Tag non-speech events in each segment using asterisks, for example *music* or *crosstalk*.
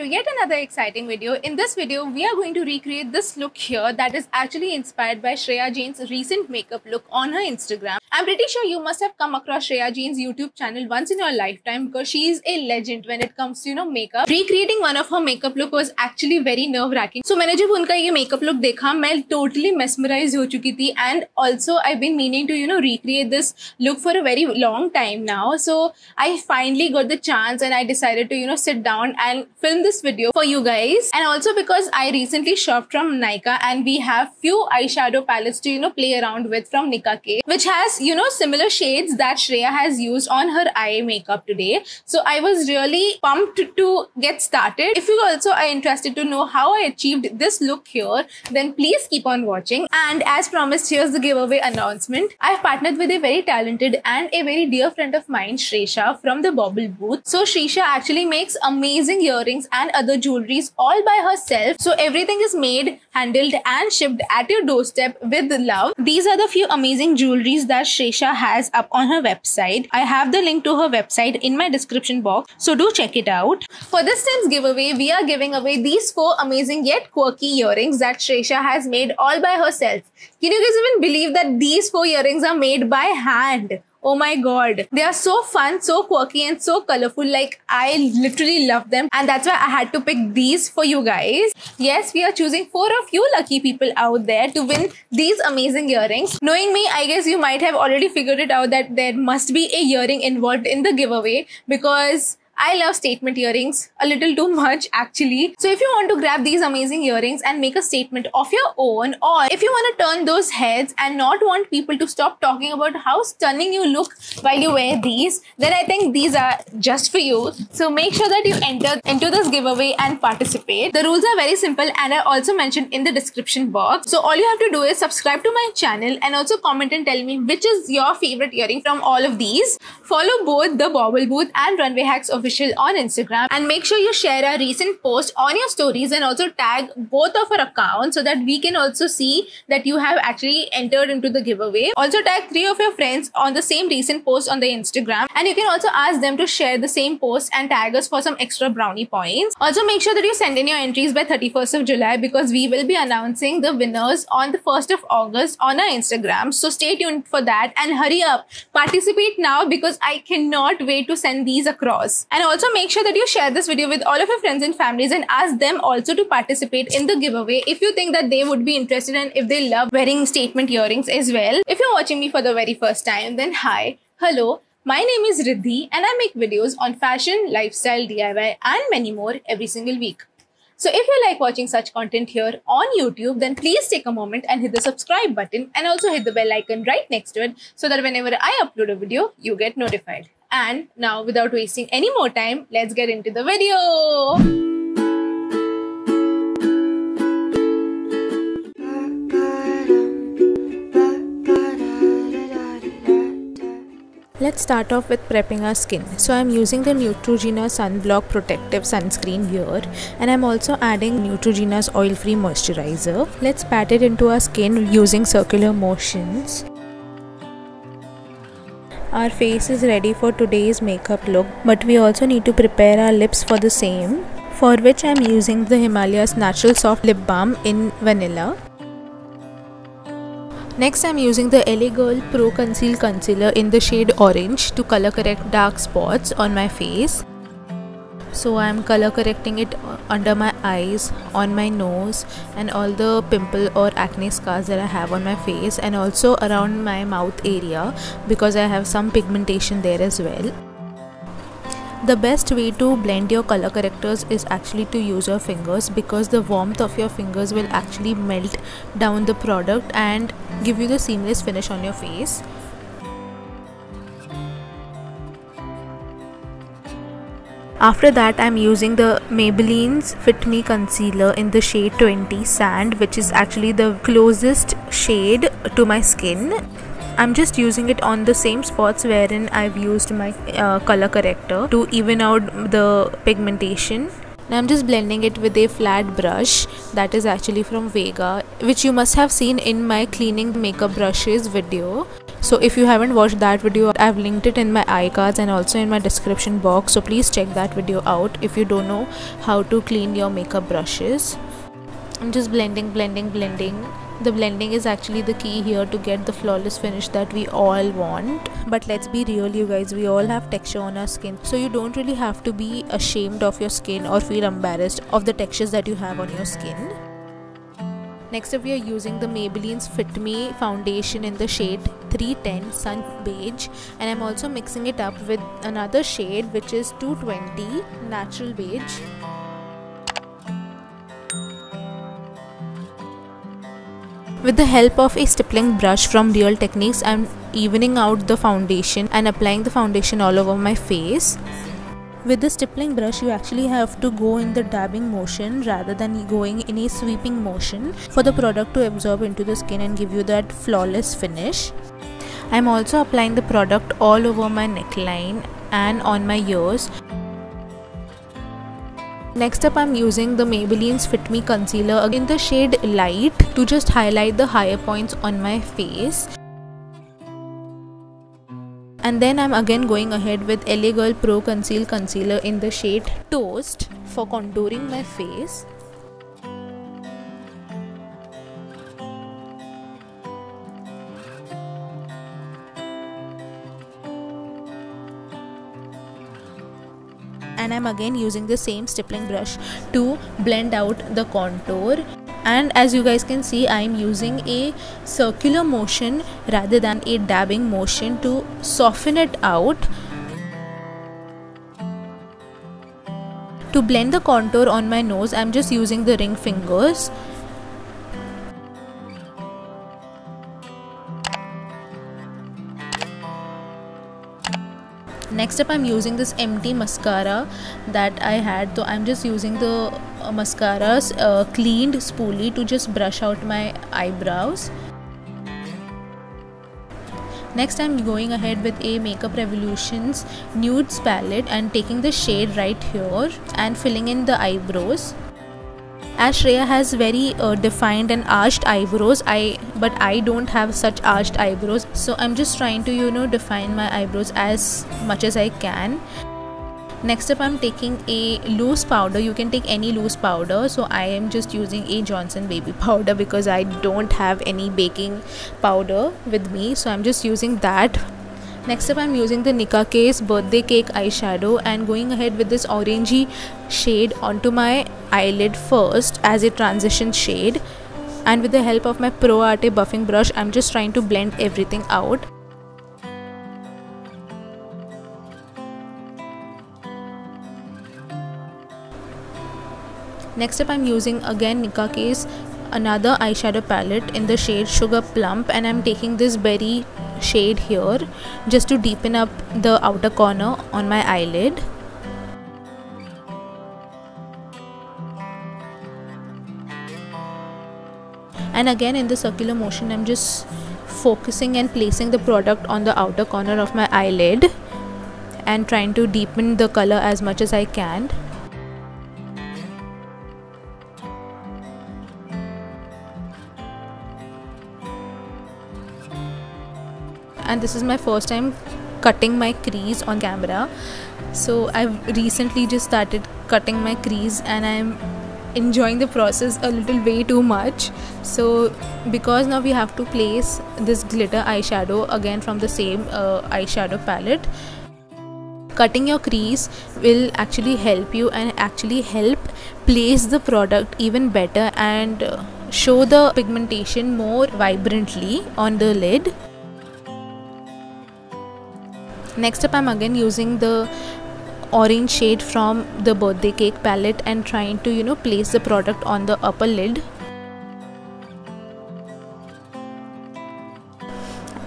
and welcome back to yet another exciting video. In this video, we are going to recreate this look here that is actually inspired by Shreya Jain's recent makeup look on her Instagram. I'm pretty sure you must have come across Shreya Jain's YouTube channel once in your lifetime because she is a legend when it comes to, you know, makeup. Recreating one of her makeup look was actually very nerve-wracking. So मैंने जब उनका ये makeup look देखा मैं totally mesmerized हो चुकी थी and also I've been meaning to, you know, recreate this look for a very long time now. So I finally got the chance and I decided to, you know, sit down and film this video for you guys. And also because I recently shopped from Nykaa and we have few eyeshadow palettes to, you know, play around with from Nicka K, which has, you know, similar shades that Shreya has used on her eye makeup today. So I was really pumped to get started. If you also are interested to know how I achieved this look here, then please keep on watching. And as promised, here's the giveaway announcement. I've partnered with a very talented and a very dear friend of mine, Shresha from the Bauble Booth. So Shresha actually makes amazing earrings and other jewelries all by herself. So everything is made, handled and shipped at your doorstep with love. These are the few amazing jewelries that Shresha has up on her website. I have the link to her website in my description box. So do check it out. For this time's giveaway, we are giving away these four amazing yet quirky earrings that Shresha has made all by herself. Can you guys even believe that these four earrings are made by hand? Oh my god. They are so fun, so quirky and so colorful. Like I literally love them. And that's why I had to pick these for you guys. Yes, we are choosing four of you lucky people out there to win these amazing earrings. Knowing me, I guess you might have already figured it out that there must be a earring involved in the giveaway because I love statement earrings a little too much actually. So if you want to grab these amazing earrings and make a statement of your own or if you want to turn those heads and not want people to stop talking about how stunning you look while you wear these, then I think these are just for you. So make sure that you enter into this giveaway and participate. The rules are very simple and I also mentioned in the description box. So all you have to do is subscribe to my channel and also comment and tell me which is your favorite earring from all of these. Follow both the Bauble Booth and Runway Hacks official official on Instagram and make sure you share our recent post on your stories and also tag both of our accounts so that we can also see that you have actually entered into the giveaway. Also tag three of your friends on the same recent post on the Instagram and you can also ask them to share the same post and tag us for some extra brownie points. Also make sure that you send in your entries by 31st of July because we will be announcing the winners on the 1st of August on our Instagram. So stay tuned for that and hurry up. Participate now because I cannot wait to send these across. And and also make sure that you share this video with all of your friends and families and ask them also to participate in the giveaway if you think that they would be interested and if they love wearing statement earrings as well. If you're watching me for the very first time, then hi, hello, my name is Riddhi and I make videos on fashion, lifestyle, DIY and many more every single week. So if you like watching such content here on YouTube, then please take a moment and hit the subscribe button and also hit the bell icon right next to it so that whenever I upload a video, you get notified. And now without wasting any more time, let's get into the video. Let's start off with prepping our skin. So I'm using the Neutrogena Sunblock Protective Sunscreen here and I'm also adding Neutrogena's oil-free moisturizer. Let's pat it into our skin using circular motions. Our face is ready for today's makeup look but we also need to prepare our lips for the same for which I'm using the Himalaya's Natural Soft Lip Balm in Vanilla. Next I'm using the LA Girl Pro Conceal Concealer in the shade Orange to color correct dark spots on my face. So I'm color correcting it under my eyes, on my nose and all the pimple or acne scars that I have on my face and also around my mouth area because I have some pigmentation there as well. The best way to blend your color correctors is actually to use your fingers because the warmth of your fingers will actually melt down the product and give you the seamless finish on your face. After that I'm using the Maybelline's Fit Me Concealer in the shade 20 Sand which is actually the closest shade to my skin I'm just using it on the same spots wherein I've used my uh, color corrector to even out the pigmentation Now I'm just blending it with a flat brush that is actually from Vega which you must have seen in my cleaning makeup brushes video. So if you haven't watched that video I've linked it in my iCards and also in my description box so please check that video out if you don't know how to clean your makeup brushes. I'm just blending blending blending the blending is actually the key here to get the flawless finish that we all want. But let's be real you guys we all have texture on our skin. So you don't really have to be ashamed of your skin or feel embarrassed of the textures that you have on your skin. Next up we are using the Maybelline's Fit Me foundation in the shade 310 Sun Beige. And I'm also mixing it up with another shade which is 220 Natural Beige With the help of a stippling brush from Real Techniques, I'm evening out the foundation and applying the foundation all over my face. With the stippling brush, you actually have to go in the dabbing motion rather than going in a sweeping motion for the product to absorb into the skin and give you that flawless finish. I'm also applying the product all over my neckline and on my ears Next up I'm using the Maybelline's Fit Me Concealer in the shade Light to just highlight the higher points on my face. And then I'm again going ahead with LA Girl Pro Conceal Concealer in the shade Toast for contouring my face. I'm again using the same stippling brush to blend out the contour. And as you guys can see I'm using a circular motion rather than a dabbing motion to soften it out. To blend the contour on my nose I'm just using the ring fingers next up i'm using this empty mascara that i had. So i'm just using the uh, mascaras uh, cleaned spoolie to just brush out my eyebrows. Next I'm going ahead with a Makeup Revolutions Nudes palette and taking the shade right here and filling in the eyebrows as has very uh, defined and arched eyebrows I but I don't have such arched eyebrows. So I'm just trying to you know define my eyebrows as much as I can. Next up I'm taking a loose powder. You can take any loose powder. So I am just using a Johnson baby *laughs* powder because I don't have any baking powder with me. So I'm just using that Next up I'm using the Nika Case birthday cake eyeshadow and going ahead with this orangey shade onto my eyelid first as a transition shade and with the help of my Pro Arte buffing brush I'm just trying to blend everything out. Next up I'm using again Nika Case another eyeshadow palette in the shade Sugar Plump and I'm taking this berry shade here just to deepen up the outer corner on my eyelid. And again in the circular motion I'm just focusing and placing the product on the outer corner of my eyelid and trying to deepen the color as much as I can and this is my first time cutting my crease on camera. So I've recently just started cutting my crease and I'm enjoying the process a little way too much. So because now we have to place this glitter eyeshadow again from the same uh, eyeshadow palette cutting your crease will actually help you and actually help place the product even better and uh, show the pigmentation more vibrantly on the lid next up i'm again using the orange shade from the birthday cake palette and trying to you know place the product on the upper lid.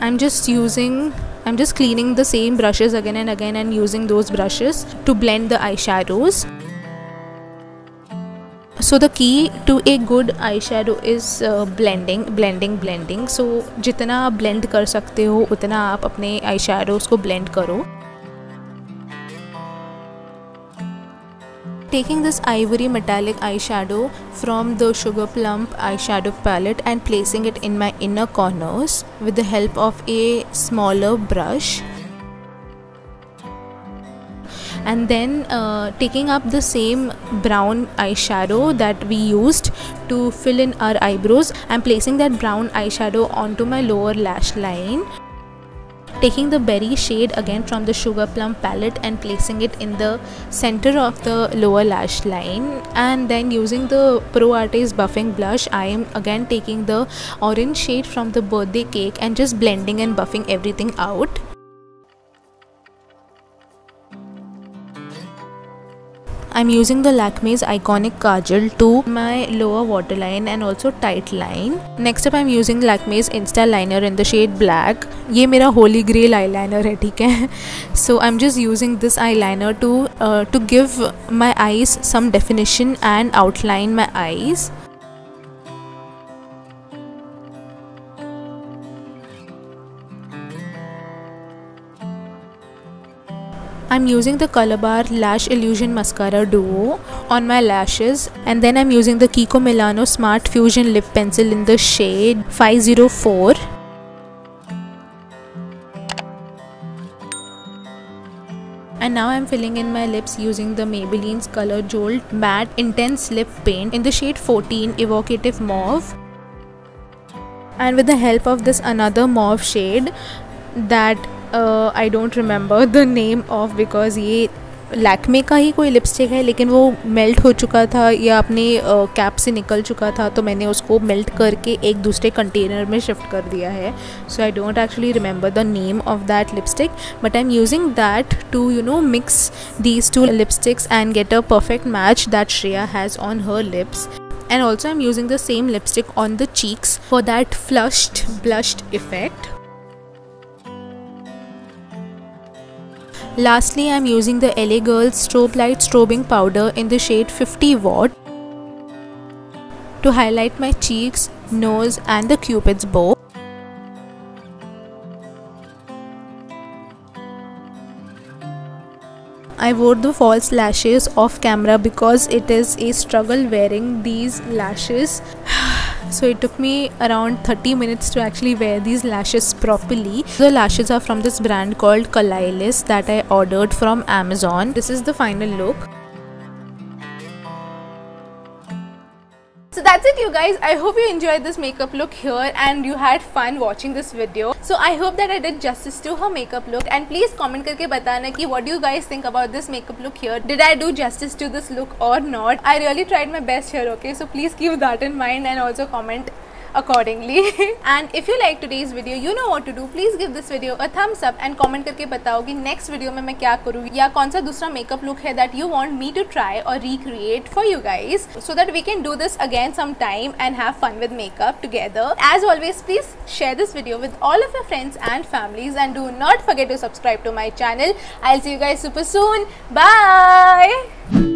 I'm just using i'm just cleaning the same brushes again and again and using those brushes to blend the eyeshadows so the key to a good eyeshadow is uh, blending blending blending so जितना आप blend कर सकते हो उतना आप अपने eyeshadows को blend करो taking this ivory metallic eyeshadow from the Sugar Plum eyeshadow palette and placing it in my inner corners with the help of a smaller brush and then uh, taking up the same brown eyeshadow that we used to fill in our eyebrows and placing that brown eyeshadow onto my lower lash line. Taking the berry shade again from the sugar plum palette and placing it in the center of the lower lash line. And then using the pro artist buffing blush i am again taking the orange shade from the birthday cake and just blending and buffing everything out I'm using the Lakme's iconic kajal to my lower waterline and also tight line. Next up I'm using Lakme's Insta liner in the shade black. ये मेरा holy grail eyeliner है ठीक है So I'm just using this eyeliner to uh, to give my eyes some definition and outline my eyes. I'm using the Colourbar Lash Illusion Mascara Duo on my lashes and then I'm using the Kiko Milano Smart Fusion Lip Pencil in the shade 504. And now I'm filling in my lips using the Maybelline's Color Jolt Matte Intense Lip Paint in the shade 14 Evocative Mauve. And with the help of this another mauve shade that I don't remember the name of because ये लैकमे का ही कोई lipstick है, लेकिन वो melt हो चुका था या अपने कैप से निकल चुका था तो मैंने उसको मेल्ट करके एक दूसरे कंटेनर में शिफ्ट कर दिया है। So I don't actually remember the name of that lipstick but I am using that to you know mix these two lipsticks and get a perfect match that Shreya has on her lips and also I'm using the same lipstick on the cheeks for that flushed, blushed effect. Lastly, I am using the LA Girls Strobe Light Strobing Powder in the shade 50 Watt to highlight my cheeks, nose and the cupid's bow. I wore the false lashes off camera because it is a struggle wearing these lashes so it took me around 30 minutes to actually wear these lashes properly. The lashes are from this brand called Kalailis that I ordered from Amazon. This is the final look you guys. I hope you enjoyed this makeup look here and you had fun watching this video. So I hope that I did justice to her makeup look and please comment karke batana ki what do you guys think about this makeup look here. Did I do justice to this look or not? I really tried my best here okay. So please keep that in mind and also comment accordingly *laughs* and if you like today's video you know what to do please give this video a thumbs up and comment करके बताओ कि next video में मैं क्या करूँ या कौन सा दूसरा makeup look है that you want me to try or recreate for you guys so that we can do this again sometime and have fun with makeup together as always please share this video with all of your friends and families and do not forget to subscribe to my channel i'll see you guys super soon bye